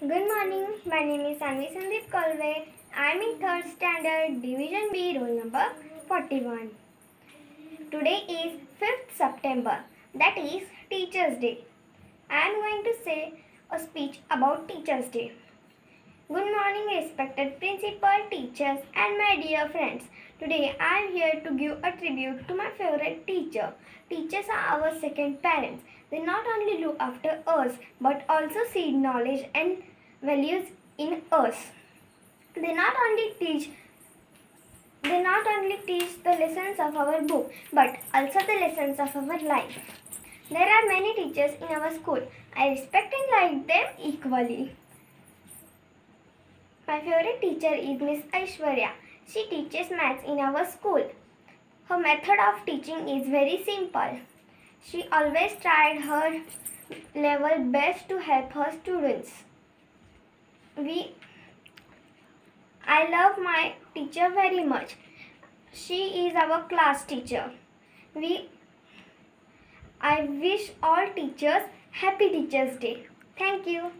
Good morning. My name is Anvi Sandeep Kolve. I am in third standard, Division B, roll number 41. Today is 5th September, that is Teachers' Day. I am going to say a speech about Teachers' Day. Good morning, respected principal, teachers, and my dear friends. Today I am here to give a tribute to my favorite teacher. Teachers are our second parents. They not only look after us but also seed knowledge and values in us. They not only teach they not only teach the lessons of our book but also the lessons of our life. There are many teachers in our school. I respect and like them equally. My favorite teacher is Miss Aishwarya. She teaches maths in our school. Her method of teaching is very simple. She always tried her level best to help her students. We I love my teacher very much. She is our class teacher. We I wish all teachers happy Teachers Day. Thank you.